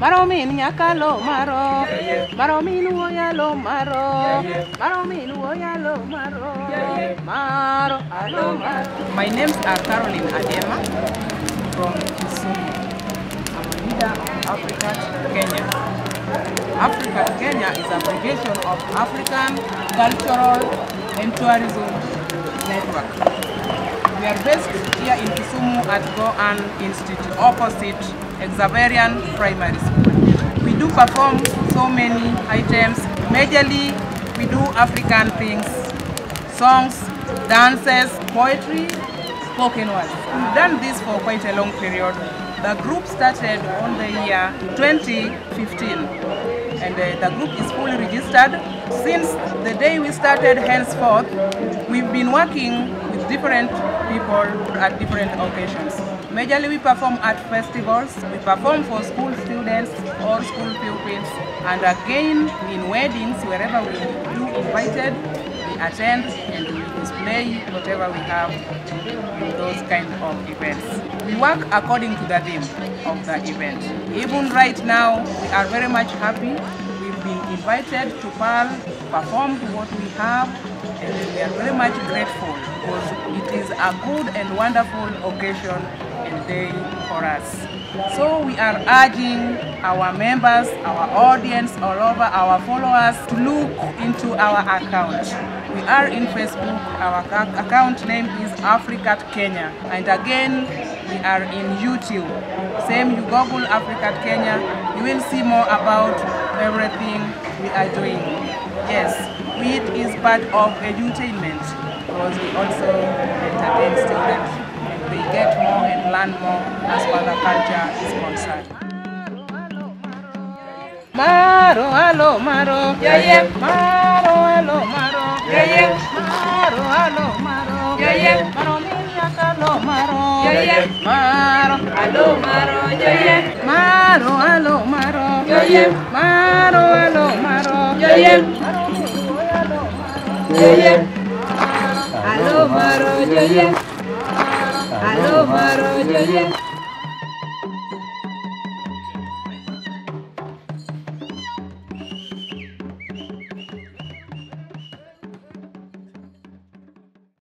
Maro min nyakalo maro. Maro min woyalo maro. Maro min woyalo maro. Maro alo maro. My names are Caroline Adema from Kisumu. I'm a leader of Africa Kenya. Africa Kenya is abbreviation of African Cultural and Tourism Network. We are based here in Kisumu at Goan Institute opposite Xaverian Primary School. We do perform so many items. Majorly, we do African things, songs, dances, poetry, spoken words. We've done this for quite a long period. The group started on the year 2015 and uh, the group is fully registered. Since the day we started henceforth, we've been working different people at different occasions. Majorly we perform at festivals, we perform for school students or school pupils, and again in weddings, wherever we do invited, we attend and we display whatever we have in those kind of events. We work according to the theme of the event. Even right now, we are very much happy. We've been invited to PAL, performed what we have, and we are very much grateful because it is a good and wonderful occasion and day for us. So we are urging our members, our audience, all over, our followers to look into our account. We are in Facebook. Our account name is Africat Kenya. And again, we are in YouTube. Same, you Google Africat Kenya, you will see more about everything we are doing. Yes, it is part of edutainment because we also entertain students and they get more and learn more as far as culture is concerned. Maro, alo, maro, Yeah, yeah. Maro, alo, maro, Yeah, yeah. Maro, alo, maro, Yeah, yeah. Maro, minyakalo, maro, Yeah, yeah. Maro, Alo maro yoye, Maro, alo, maro, Yeah, yeah. Maro, alo, maro, Yeah, yeah. Maro, alo, maro, yoye. Alo maro yoye, alo maro yoye.